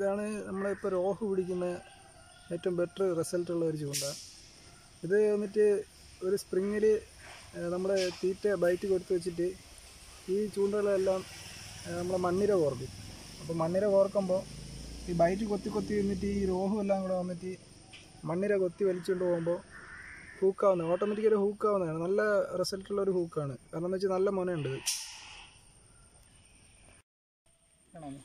ഇതാണ് നമ്മളിപ്പോൾ രോഹ് പിടിക്കുന്ന ഏറ്റവും ബെറ്റർ റിസൾട്ട് ഉള്ള ഒരു ചൂണ്ട. ഇത് വന്നിട്ട് ഒരു സ്പ്രിങ്ങിൽ നമ്മൾ തീറ്റ ബൈറ്റ് കൊടുത്ത് വെച്ചിട്ട് ഈ ചൂണ്ടകളെല്ലാം നമ്മൾ മണ്ണിര കോർക്കും. അപ്പോൾ മണ്ണിര കോർക്കുമ്പോൾ ഈ ബൈറ്റ് കൊത്തി കൊത്തി നിന്നിട്ട് ഈ രോഹു എല്ലാം കൂടെ വന്നിട്ട് മണ്ണിര കൊത്തി വലിച്ചുകൊണ്ട് പോകുമ്പോൾ ഹൂക്കാവുന്നത് ഓട്ടോമാറ്റിക്കലി ഹൂക്കാവുന്നതാണ്. നല്ല റിസൾട്ടുള്ള ഒരു ഹൂക്കാണ്. കാരണം എന്ന് വെച്ചാൽ നല്ല മുനയുണ്ട് കാണാമോ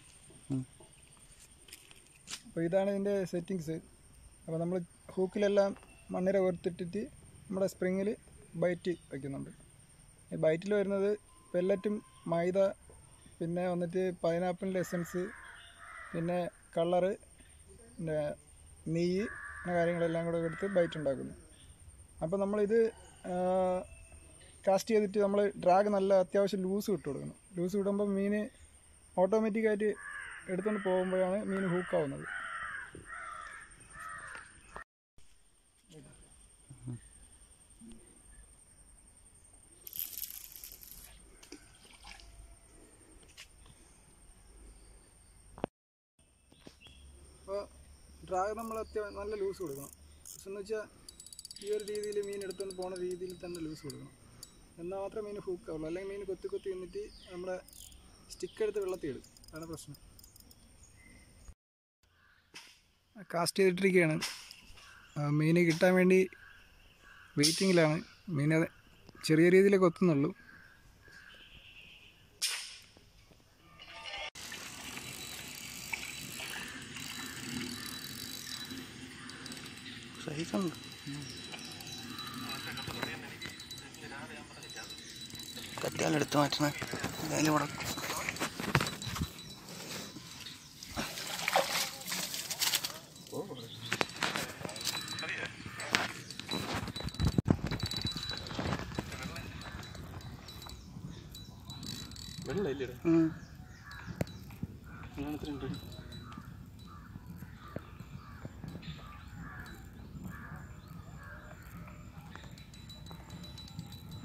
അപ്പോൾ ഇതാണ് ഇതിന്റെ സെറ്റിങ്സ് അപ്പോൾ നമ്മൾ ഹൂക്കിലെല്ലാം മണ്ണിര കോർത്തിട്ടിട്ട് നമ്മുടെ സ്പ്രിങ്ങിൽ ബൈറ്റ് വയ്ക്കുന്നുണ്ട് ഈ ബൈറ്റിൽ വരുന്നത് പെല്ലറ്റും മൈദ പിന്നെ വന്നിട്ട് പൈനാപ്പിളിന്റെ എസൻസ് പിന്നെ കളറ് പിന്നെ നെയ്യ് അങ്ങനെ കാര്യങ്ങളെല്ലാം കൂടെ എടുത്ത് ബൈറ്റ് ഉണ്ടാക്കുന്നു. അപ്പോൾ നമ്മളിത് കാസ്റ്റ് ചെയ്തിട്ട് നമ്മൾ ഡ്രാഗ് നല്ല അത്യാവശ്യം ലൂസ് ഇട്ട് കൊടുക്കണം ലൂസ് വിടുമ്പോൾ മീൻ ഓട്ടോമാറ്റിക്കായിട്ട് എടുത്തുകൊണ്ട് പോകുമ്പോഴാണ് മീൻ ഹൂക്കാവുന്നത് അപ്പോൾ ഡ്രാഗ് നമ്മൾ അത്യാവശ്യം നല്ല ലൂസ് കൊടുക്കണം. ലൂസ് എന്ന് വെച്ചാൽ ഈ ഒരു രീതിയിൽ മീൻ എടുത്തുകൊണ്ട് പോണ രീതിയിൽ തന്നെ ലൂസ് കൊടുക്കണം. എന്നാൽ മാത്രമേ മീൻ ഹൂക്കാവുള്ളൂ. അല്ലെങ്കിൽ മീൻ കൊത്തി കൊത്തി നിന്നിട്ട് നമ്മുടെ സ്റ്റിക്ക് എടുത്ത് വെള്ളത്തിൽ ഇടും. അതാണ് പ്രശ്നം. കാസ്റ്റ് ചെയ്തിട്ടിരിക്കുകയാണ് മീൻ കിട്ടാൻ വേണ്ടി വെയിറ്റിങ്ങിലാണ് മീൻ ചെറിയ രീതിയിൽ കൊത്തുന്നുള്ളൂ. സൈസുണ്ട് കത്തിയാൽ എടുത്ത് മാറ്റണേ എന്തായാലും ഞാൻ വെള്ളം ഇല്ലടാ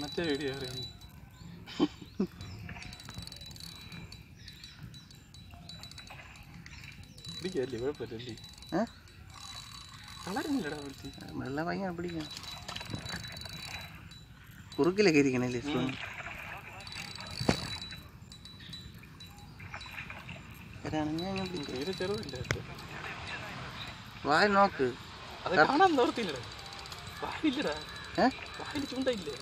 മറ്റേ വീഡിയോ അറിയാം പിടിക്കല്ലേ കുഴപ്പമില്ലല്ലേ കുറുക്കിലൊക്കെ ഇരിക്കണല്ലേ വായ നോക്ക്. അത് കാണാൻ നിർത്തില്ലേ വായില്ലടാ. വായിൽ ചൂണ്ടയില്ലേ.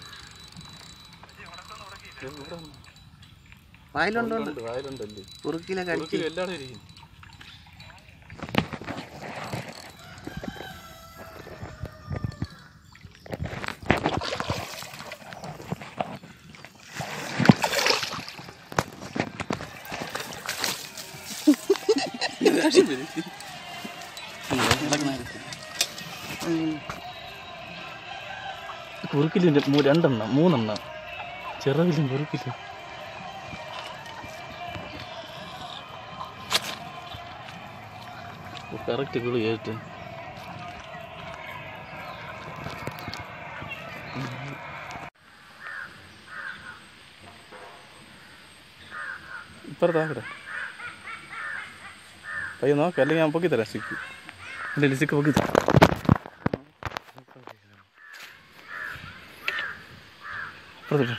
വായിലുണ്ടോ? വായിലുണ്ടല്ലേ കുറുക്കിലൊക്കെ അടിച്ച് കുറുക്കിൽ എല്ലാവരും ഇരിക്കും. കുറുക്കിലിന്റെ രണ്ടെണ്ണം മൂന്നെണ്ണം. ചെറുതിലും കുറുക്കില്ല. കറക്റ്റ് കിളി കയറ്റ് ഇപ്പുറത്താക്കട്ടെ പയ്യ നോക്കാം അല്ലെങ്കിൽ ഞാൻ പൊക്കിത്തരാം സിക്ക്. എന്റെ സിക്ക് പൊക്കി ഇപ്പുറത്തോട്ട്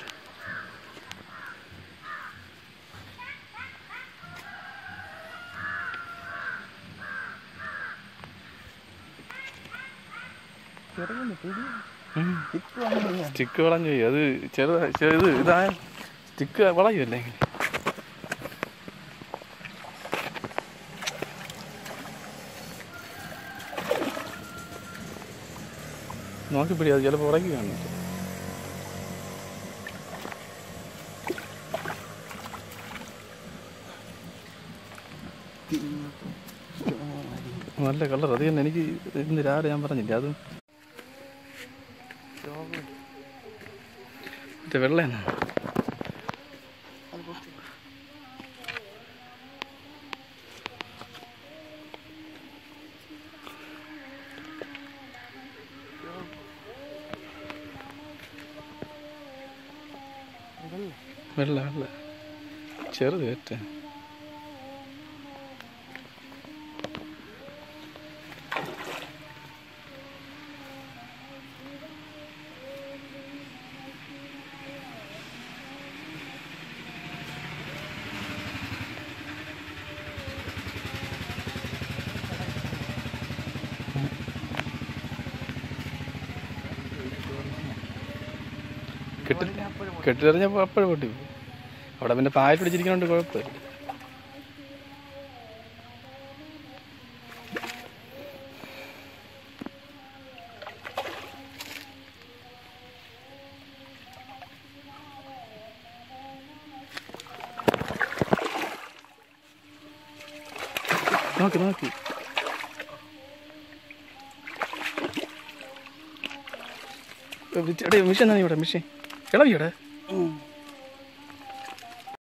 സ്റ്റിക്ക് വളഞ്ഞു അത് ചെറുതാ ചെറുത് ഇതാ സ്റ്റിക്ക് വളയുമല്ലേ നോക്കിപ്പിടി അത് ചിലപ്പോൾ ഉറക്കി കാണും. നല്ല കളർ. അത് തന്നെ എനിക്ക് ഇന്ന് രാവിലെ ഞാൻ പറഞ്ഞില്ല അതും. വെള്ളയാണ്? വെള്ള വെള്ള. ചെറുത് ഏറ്റ കെട്ടി കെട്ടിലെറിഞ്ഞപ്പോൾ അപ്പോഴും പൊട്ടി. അവിടെ പിന്നെ പായ പിടിച്ചിരിക്കുന്നതുകൊണ്ട് കുഴപ്പമില്ല. നോക്കി നോക്കി. എടേ മിഷൻ ആണ് ഇവിടെ മിഷൻ? கிளவியோட ம்